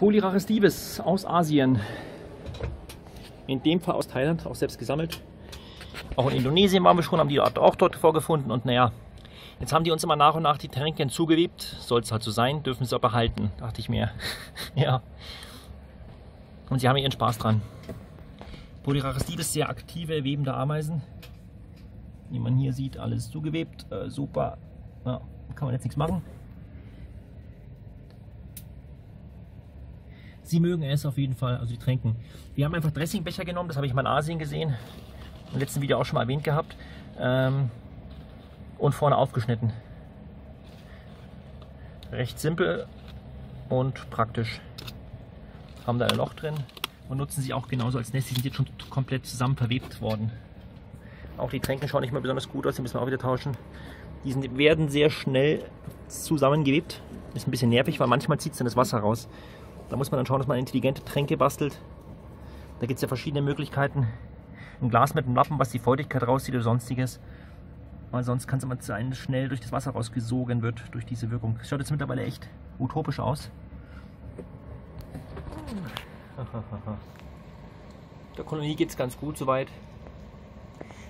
Polyraches Dives aus Asien. In dem Fall aus Thailand, auch selbst gesammelt. Auch in Indonesien waren wir schon, haben die auch dort vorgefunden. Und naja, jetzt haben die uns immer nach und nach die Tränken zugewebt. Soll es halt so sein, dürfen sie aber halten, dachte ich mir. ja. Und sie haben ihren Spaß dran. Polyraches Dives, sehr aktive, webende Ameisen. Wie man hier sieht, alles zugewebt. Äh, super. Ja, kann man jetzt nichts machen. Sie mögen es auf jeden Fall, also die Tränken. Wir haben einfach Dressingbecher genommen, das habe ich mal in Asien gesehen. Im letzten Video auch schon mal erwähnt gehabt. Ähm, und vorne aufgeschnitten. Recht simpel und praktisch. Haben da ein Loch drin und nutzen sie auch genauso als Nest. Die sind jetzt schon komplett zusammen verwebt worden. Auch die Tränken schauen nicht mehr besonders gut aus, die müssen wir auch wieder tauschen. Die sind, werden sehr schnell zusammengewebt. Ist ein bisschen nervig, weil manchmal zieht es dann das Wasser raus. Da muss man dann schauen, dass man intelligente Tränke bastelt. Da gibt es ja verschiedene Möglichkeiten. Ein Glas mit einem Lappen, was die Feuchtigkeit rauszieht oder sonstiges. Weil sonst kann es immer sein, schnell durch das Wasser rausgesogen wird, durch diese Wirkung. Das schaut jetzt mittlerweile echt utopisch aus. Der Kolonie geht es ganz gut soweit.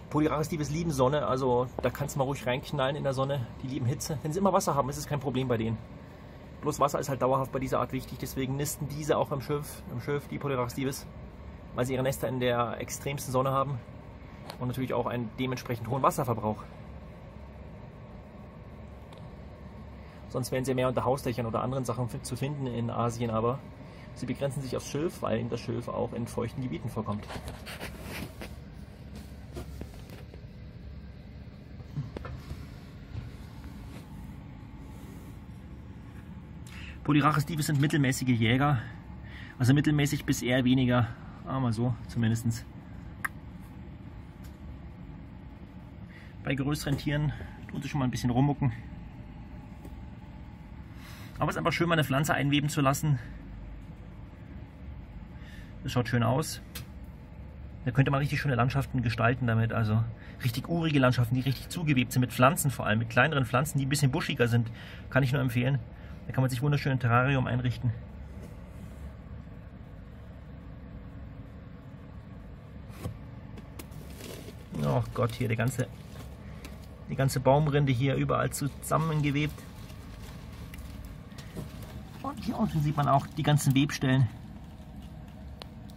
Polyraris Diebes lieben Sonne, also da kannst du mal ruhig reinknallen in der Sonne. Die lieben Hitze. Wenn sie immer Wasser haben, ist es kein Problem bei denen. Bloß Wasser ist halt dauerhaft bei dieser Art wichtig, deswegen nisten diese auch im Schiff, im Schiff die Polyrax divis, weil sie ihre Nester in der extremsten Sonne haben und natürlich auch einen dementsprechend hohen Wasserverbrauch. Sonst wären sie mehr unter Hausdächern oder anderen Sachen zu finden in Asien, aber sie begrenzen sich aufs Schilf, weil das Schilf auch in feuchten Gebieten vorkommt. Polyraches Diebe sind mittelmäßige Jäger. Also mittelmäßig bis eher weniger. Aber mal so, zumindest. Bei größeren Tieren tun sie schon mal ein bisschen rummucken. Aber es ist einfach schön, mal eine Pflanze einweben zu lassen. Das schaut schön aus. Da könnte man richtig schöne Landschaften gestalten damit. Also richtig urige Landschaften, die richtig zugewebt sind mit Pflanzen vor allem, mit kleineren Pflanzen, die ein bisschen buschiger sind. Kann ich nur empfehlen. Da kann man sich wunderschön ein Terrarium einrichten. Oh Gott, hier der ganze, die ganze Baumrinde hier überall zusammengewebt. Und hier unten sieht man auch die ganzen Webstellen.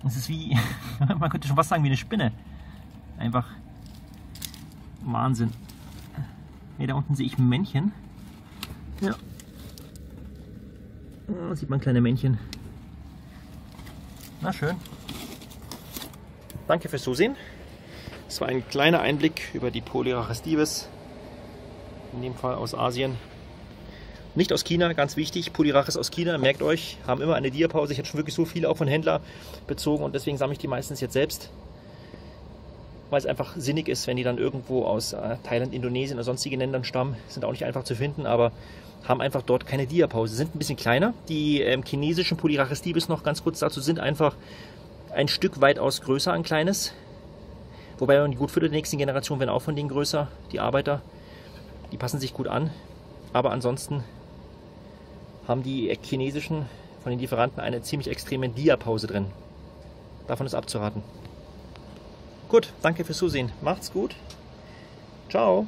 Es ist wie, man könnte schon fast sagen, wie eine Spinne. Einfach Wahnsinn. Hier da unten sehe ich Männchen. Ja, da sieht man kleine Männchen. Na schön. Danke fürs Zusehen. Das war ein kleiner Einblick über die Polyrachas dives. In dem Fall aus Asien. Nicht aus China, ganz wichtig. Polyraches aus China, merkt euch, haben immer eine Diapause. Ich habe schon wirklich so viele auch von Händler bezogen und deswegen sammle ich die meistens jetzt selbst. Weil es einfach sinnig ist, wenn die dann irgendwo aus äh, Thailand, Indonesien oder sonstigen Ländern stammen. Sind auch nicht einfach zu finden, aber haben einfach dort keine Diapause, sind ein bisschen kleiner. Die ähm, chinesischen Polyraches Dibis noch ganz kurz dazu sind einfach ein Stück weitaus größer, ein kleines. Wobei man die gut füttert, die nächsten Generationen werden auch von denen größer, die Arbeiter. Die passen sich gut an. Aber ansonsten haben die chinesischen von den Lieferanten eine ziemlich extreme Diapause drin. Davon ist abzuraten. Gut, danke fürs Zusehen. Macht's gut. Ciao.